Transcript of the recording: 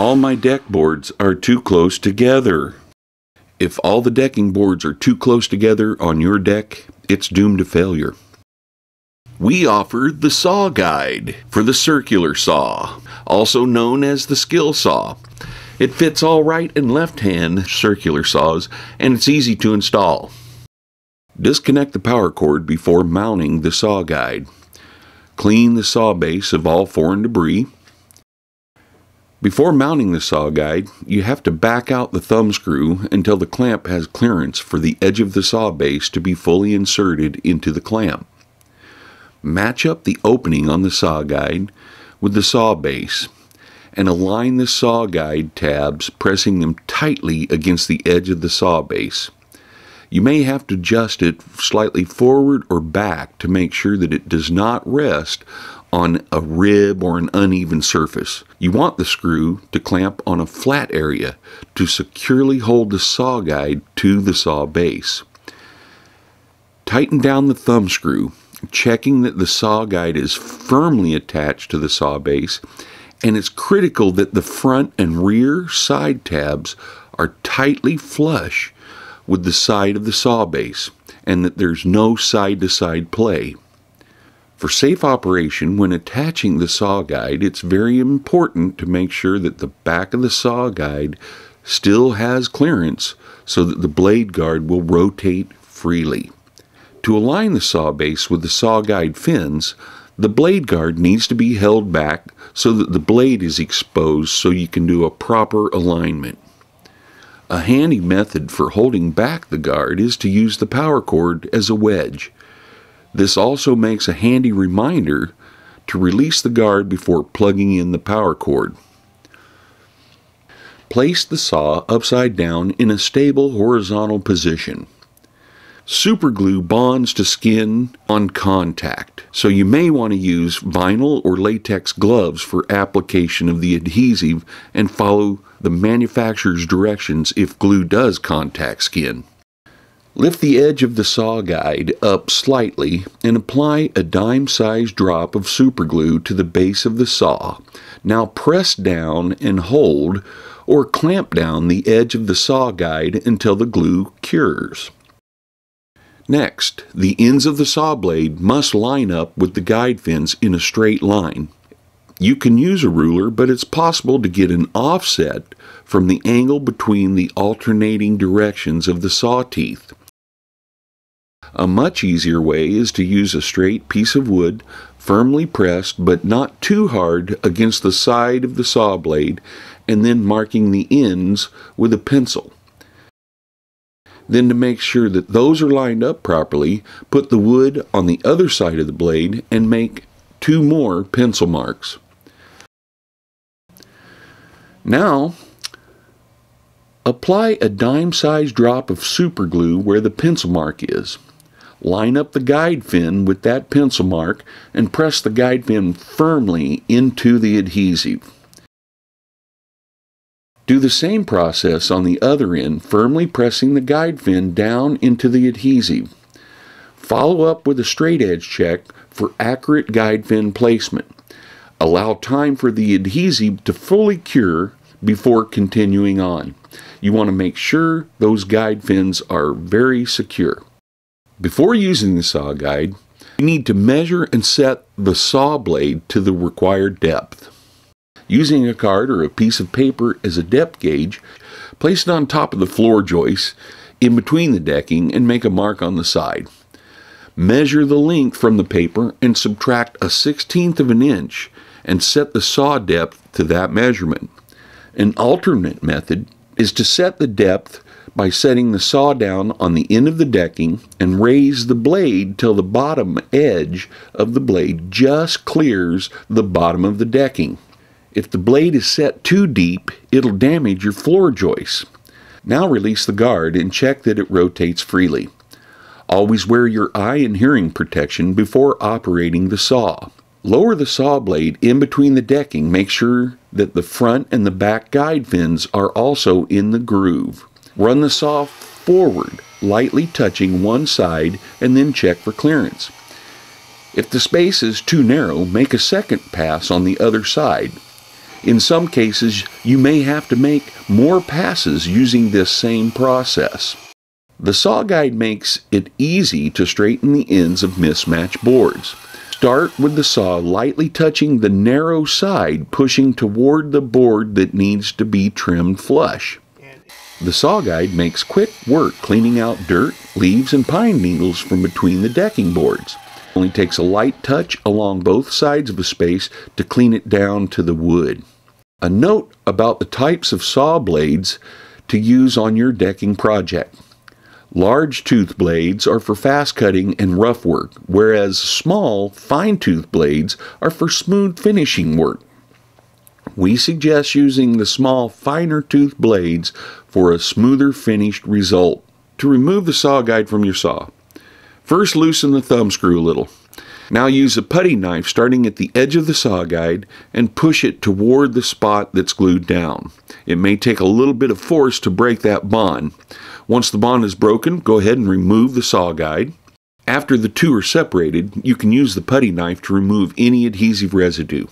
All my deck boards are too close together. If all the decking boards are too close together on your deck, it's doomed to failure. We offer the saw guide for the circular saw, also known as the skill saw. It fits all right and left hand circular saws and it's easy to install. Disconnect the power cord before mounting the saw guide. Clean the saw base of all foreign debris. Before mounting the saw guide, you have to back out the thumb screw until the clamp has clearance for the edge of the saw base to be fully inserted into the clamp. Match up the opening on the saw guide with the saw base and align the saw guide tabs, pressing them tightly against the edge of the saw base. You may have to adjust it slightly forward or back to make sure that it does not rest on a rib or an uneven surface. You want the screw to clamp on a flat area to securely hold the saw guide to the saw base. Tighten down the thumb screw, checking that the saw guide is firmly attached to the saw base, and it's critical that the front and rear side tabs are tightly flush with the side of the saw base and that there's no side to side play. For safe operation, when attaching the saw guide, it's very important to make sure that the back of the saw guide still has clearance so that the blade guard will rotate freely. To align the saw base with the saw guide fins, the blade guard needs to be held back so that the blade is exposed so you can do a proper alignment. A handy method for holding back the guard is to use the power cord as a wedge. This also makes a handy reminder to release the guard before plugging in the power cord. Place the saw upside down in a stable horizontal position. Superglue bonds to skin on contact, so you may want to use vinyl or latex gloves for application of the adhesive and follow the manufacturer's directions if glue does contact skin. Lift the edge of the saw guide up slightly and apply a dime sized drop of superglue to the base of the saw. Now press down and hold or clamp down the edge of the saw guide until the glue cures. Next, the ends of the saw blade must line up with the guide fins in a straight line. You can use a ruler, but it's possible to get an offset from the angle between the alternating directions of the saw teeth. A much easier way is to use a straight piece of wood, firmly pressed but not too hard against the side of the saw blade, and then marking the ends with a pencil. Then to make sure that those are lined up properly, put the wood on the other side of the blade and make two more pencil marks. Now, apply a dime-sized drop of super glue where the pencil mark is. Line up the guide fin with that pencil mark and press the guide fin firmly into the adhesive. Do the same process on the other end, firmly pressing the guide fin down into the adhesive. Follow up with a straight edge check for accurate guide fin placement. Allow time for the adhesive to fully cure before continuing on. You want to make sure those guide fins are very secure. Before using the saw guide, you need to measure and set the saw blade to the required depth. Using a card or a piece of paper as a depth gauge, place it on top of the floor joist in between the decking and make a mark on the side. Measure the length from the paper and subtract a sixteenth of an inch and set the saw depth to that measurement. An alternate method is to set the depth by setting the saw down on the end of the decking and raise the blade till the bottom edge of the blade just clears the bottom of the decking. If the blade is set too deep, it'll damage your floor joists. Now release the guard and check that it rotates freely. Always wear your eye and hearing protection before operating the saw. Lower the saw blade in between the decking. Make sure that the front and the back guide fins are also in the groove. Run the saw forward, lightly touching one side, and then check for clearance. If the space is too narrow, make a second pass on the other side. In some cases, you may have to make more passes using this same process. The saw guide makes it easy to straighten the ends of mismatched boards. Start with the saw lightly touching the narrow side, pushing toward the board that needs to be trimmed flush. The saw guide makes quick work cleaning out dirt, leaves, and pine needles from between the decking boards. Only takes a light touch along both sides of a space to clean it down to the wood. A note about the types of saw blades to use on your decking project. Large tooth blades are for fast cutting and rough work, whereas small, fine tooth blades are for smooth finishing work. We suggest using the small, finer tooth blades for a smoother finished result. To remove the saw guide from your saw, first loosen the thumb screw a little. Now use a putty knife starting at the edge of the saw guide and push it toward the spot that's glued down. It may take a little bit of force to break that bond. Once the bond is broken, go ahead and remove the saw guide. After the two are separated, you can use the putty knife to remove any adhesive residue.